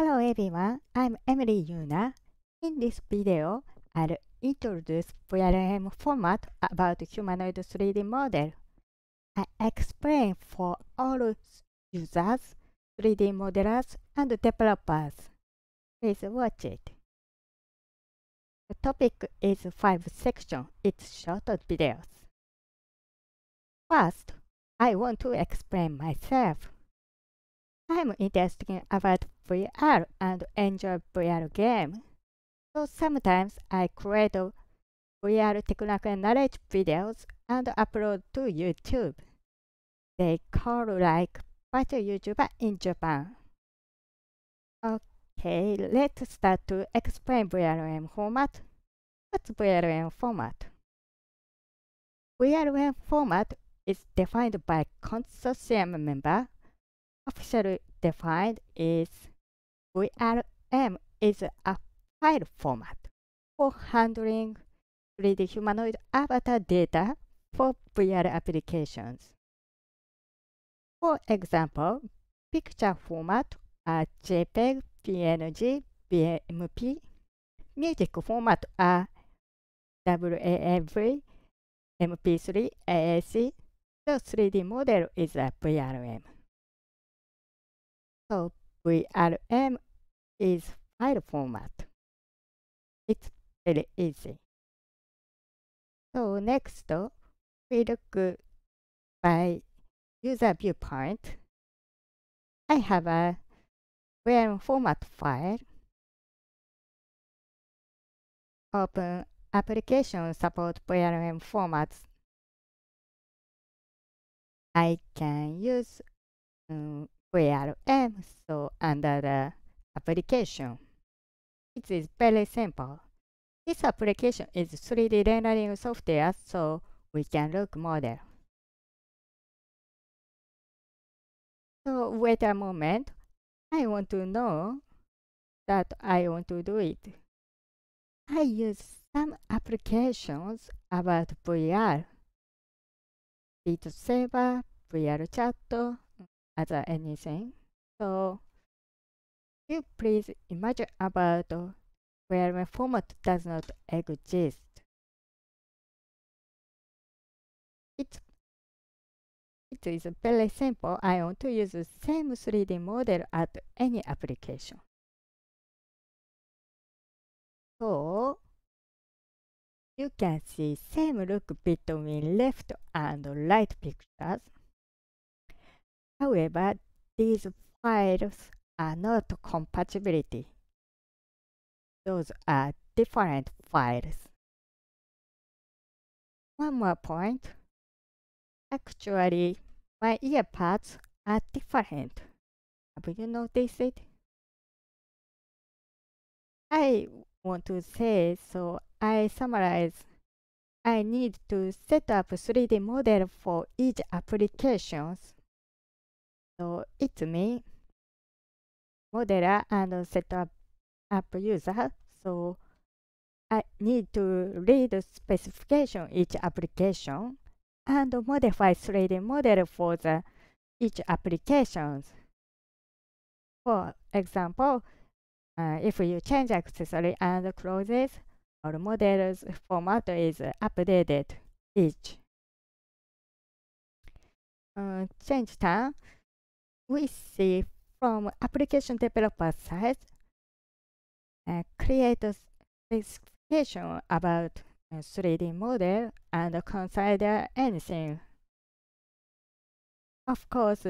Hello everyone, I'm Emily Yuna. In this video, I'll introduce VRM format about humanoid 3D model. I explain for all users, 3D modelers, and developers. Please watch it. The topic is 5 sections. It's short videos. First, I want to explain myself. I'm interested about VR and enjoy VR game. So sometimes I create VR technical knowledge videos and upload to YouTube. They call like virtual YouTuber in Japan. Okay, let's start to explain VRM format. What's VRM format? VRM format is defined by consortium member. Officially defined is VRM is a file format for handling 3D humanoid avatar data for VR applications. For example, picture format are JPEG, PNG, BMP. Music format are WAV, MP3, AAC. The 3D model is a VRM. So VRM is file format. It's very easy. So next, we look by user viewpoint. I have a VRM format file. Open application support VRM formats. I can use um, VRM so under the application. It is very simple. This application is 3D rendering software, so we can look model. So wait a moment. I want to know that I want to do it. I use some applications about VR. Beat Saber, VR Chat, other anything. So you please imagine about VRM format does not exist. It, it is very simple. I want to use the same 3D model at any application. So you can see same look between left and right pictures. However, these files are not compatibility. Those are different files. One more point. Actually, my ear parts are different. Have you noticed it? I want to say, so I summarize. I need to set up 3D model for each applications. So it's me, modeler and setup up user. So I need to read the specification each application and modify 3D model for the each applications. For example, uh, if you change accessory and clothes, our model's format is updated each. Uh, change time, we see from application developer side, uh, create a specification about a 3D model and consider anything. Of course,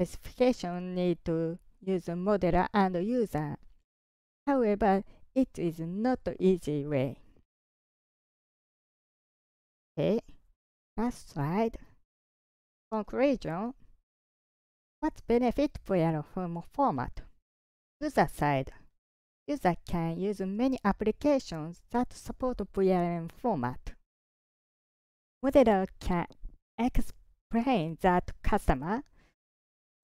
specification need to use modeler and user. However, it is not easy way. Okay, last slide. Conclusion. What benefit VRM format? User side. User can use many applications that support VRM format. Modeler can explain that customer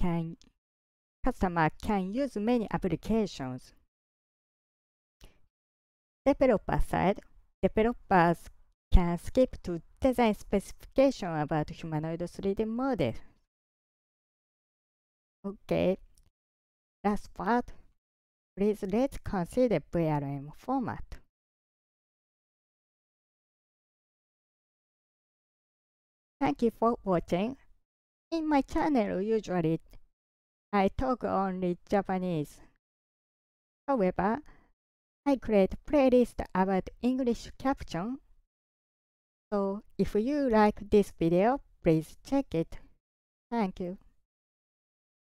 can customer can use many applications. Developer side, developers can skip to design specification about humanoid 3D model. Okay, last part, please let's consider VRM format. Thank you for watching. In my channel, usually I talk only Japanese. However, I create playlist about English caption. So if you like this video, please check it. Thank you.